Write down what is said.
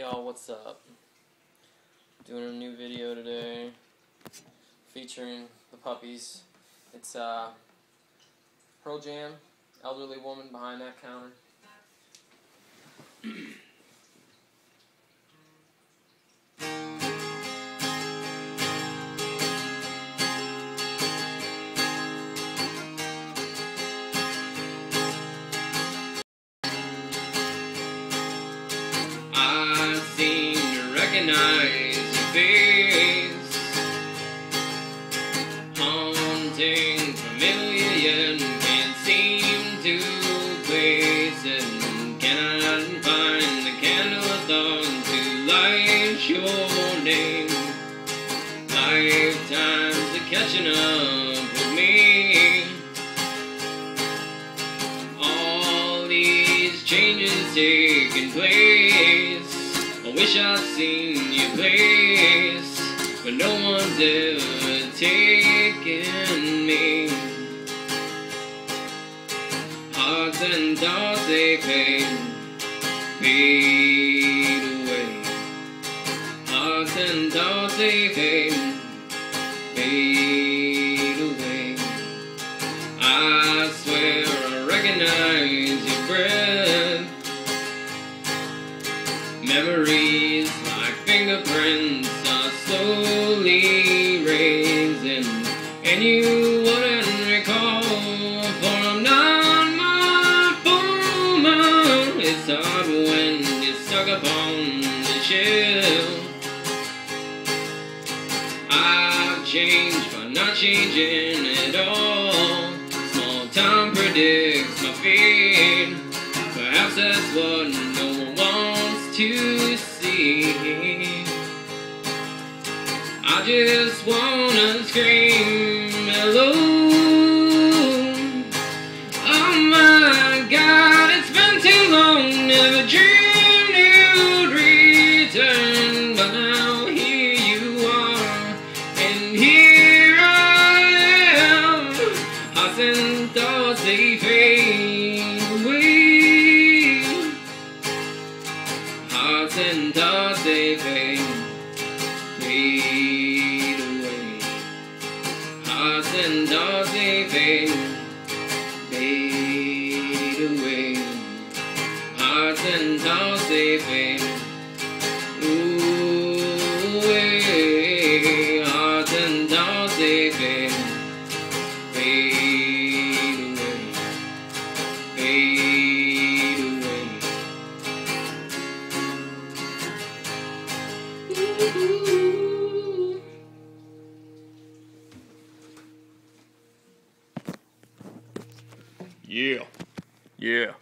Y'all, what's up? Doing a new video today featuring the puppies. It's uh Pearl Jam, elderly woman behind that counter. Face Haunting, familiar can't seem to place it. Cannot find the candle of to light your name? Lifetimes are catching up with me. All these changes taking place. I wish I'd seen your place, but no one's ever taken me. Hearts and thoughts they fade, fade away. Hearts and thoughts they fade, fade away. I Memories like fingerprints are slowly raising, and you wouldn't recall. For I'm not my woman. It's hard when you're stuck upon the shelf. I've changed, but not changing at all. Small time predicts my fate. Perhaps that's what to see. I just wanna scream hello. Oh my God, it's been too long. Never dreamed you'd return, but now here you are, and here I am. I send thoughts they fade and thoughts they fade, fade away. Hearts and thoughts they fade, fade away. Hearts and thoughts they fade. Yeah. Yeah.